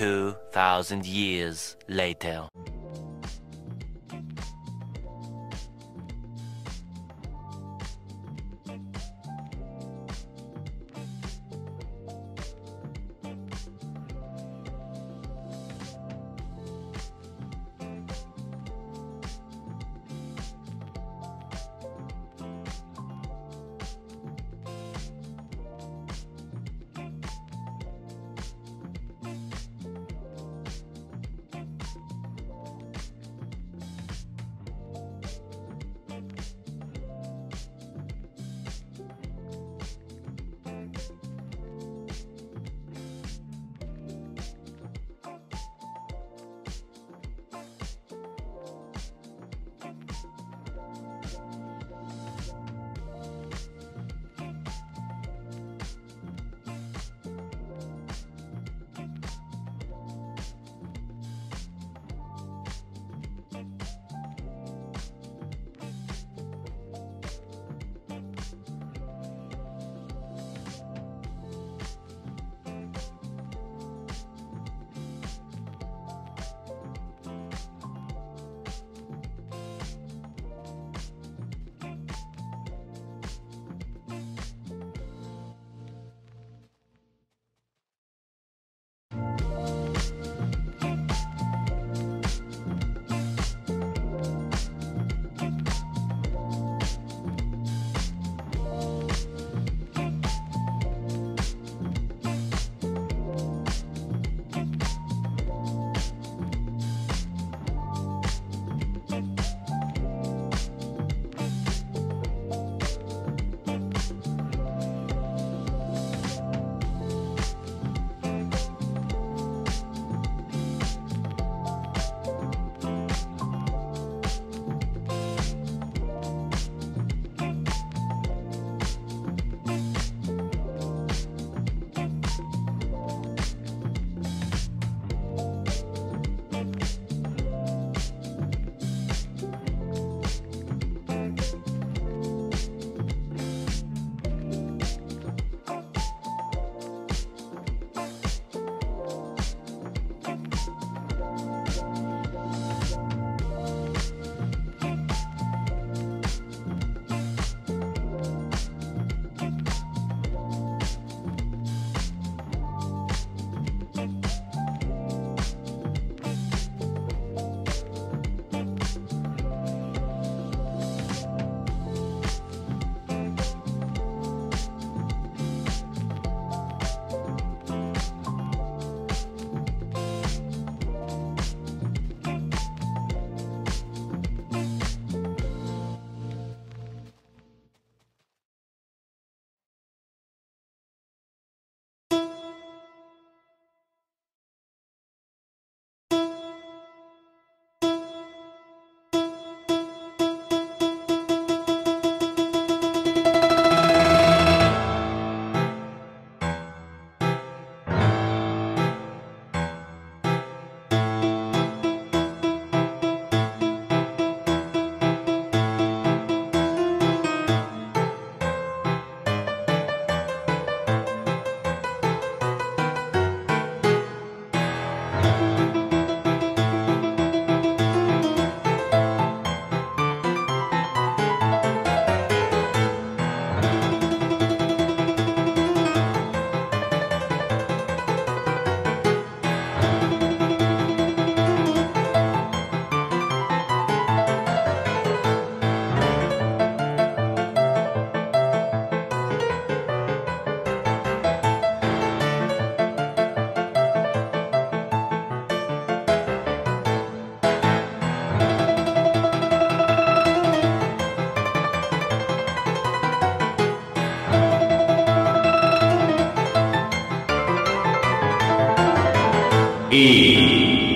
2,000 years later. E